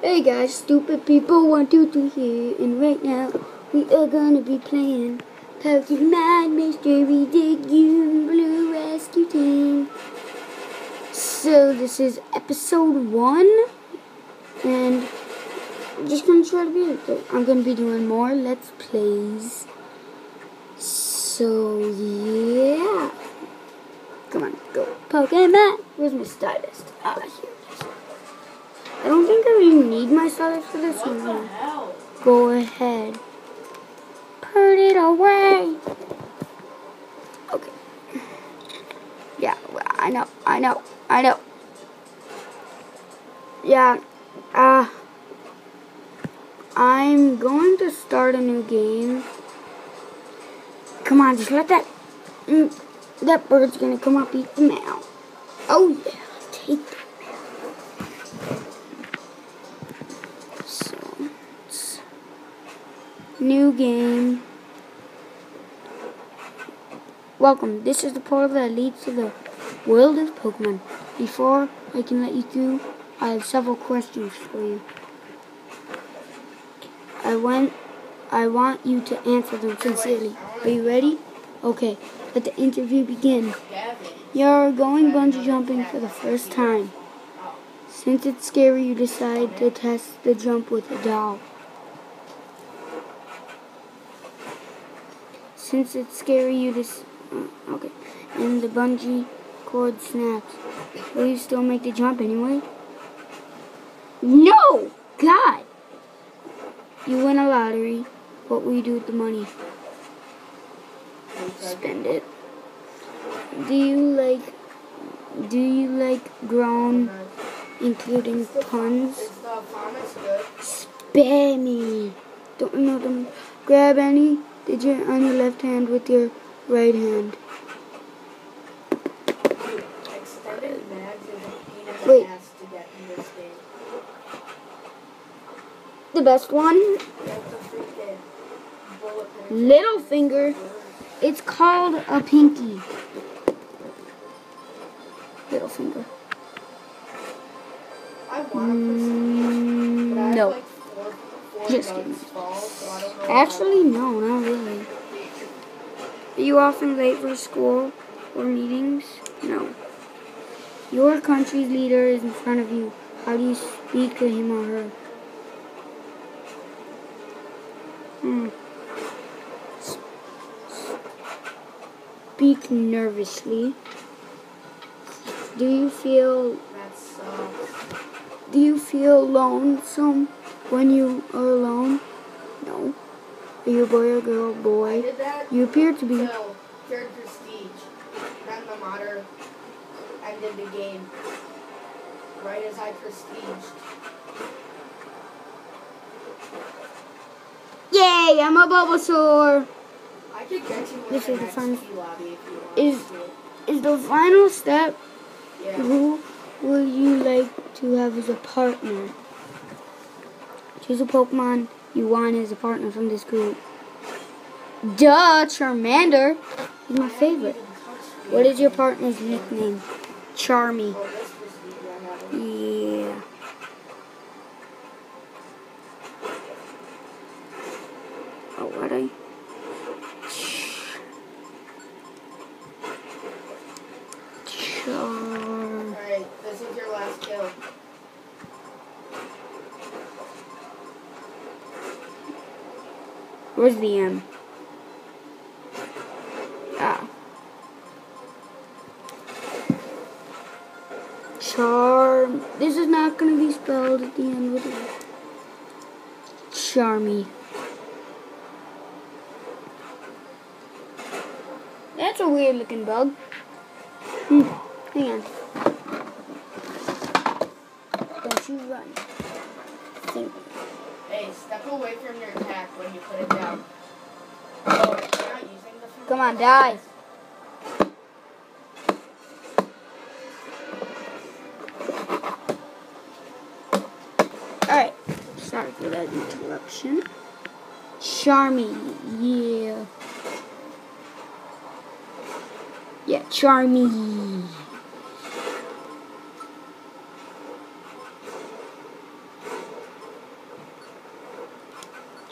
Hey guys, stupid people, one, two, three here, and right now we are gonna be playing Pokemon Mystery Dungeon Blue Rescue Team. So this is episode one, and I'm just gonna try to be it. I'm gonna be doing more Let's Plays. So yeah, come on, go Pokemon. Where's my stylus? Ah, here. I don't think I really need my stylus for this one. Go ahead. Put it away. Okay. Yeah, I know, I know, I know. Yeah, uh, I'm going to start a new game. Come on, just let that, mm, that bird's gonna come up eat the mail. Oh yeah, take that. New game. Welcome. This is the portal that leads to the world of Pokemon. Before I can let you through, I have several questions for you. I want I want you to answer them sincerely. Are you ready? Okay, let the interview begin. You're going bungee jumping for the first time. Since it's scary, you decide to test the jump with a doll. Since it's scary, you just uh, okay. And the bungee cord snaps. Will you still make the jump anyway? No, God. You win a lottery. What will you do with the money? Spend it. Do you like? Do you like grown, including puns? Spammy. Don't know them. Grab any digit on your left hand with your right hand. Wait. The best one? Little finger. It's called a pinky. Little finger. Mm, no. Just kidding. Actually, no, not really. Are you often late for school or meetings? No. Your country's leader is in front of you. How do you speak to him or her? Hmm. Speak nervously. Do you feel... Do you feel lonesome when you are alone? No. Are you a boy or girl? Boy. You appear to be. No. third prestige. Then the modder ended the game. Right as I prestiged. Yay! I'm a Bulbasaur. I could get you This is the next fun- lobby if you want Is to. is the final step? Yeah. Who will you like to have as a partner? Choose a Pokemon you want as a partner from this group. Duh, Charmander. He's my favorite. What is your partner's nickname? Charmy. Oh, this prestige I have. Yeah. Oh, what I? Char. Alright, this is your last kill. Where's the M? Ah. Charm. This is not going to be spelled at the end with it. Charmy. That's a weird looking bug. Hmm. Hang on. Don't you run. Think. Step away from your attack when you put it down. Oh? Come on, die. Alright. Sorry for that interruption. Charmy, yeah. Yeah, Charmy.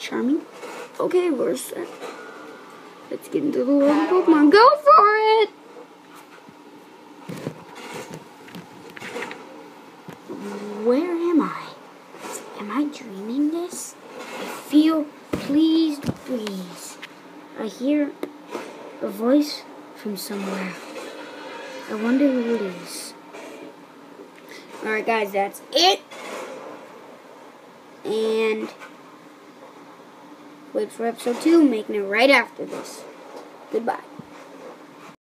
Charming. Okay, we're set. Let's get into the world of Pokemon. Go for it! Where am I? Am I dreaming this? I feel pleased breeze. I hear a voice from somewhere. I wonder who it is. Alright, guys, that's it. And wait for episode two, making it right after this. Goodbye.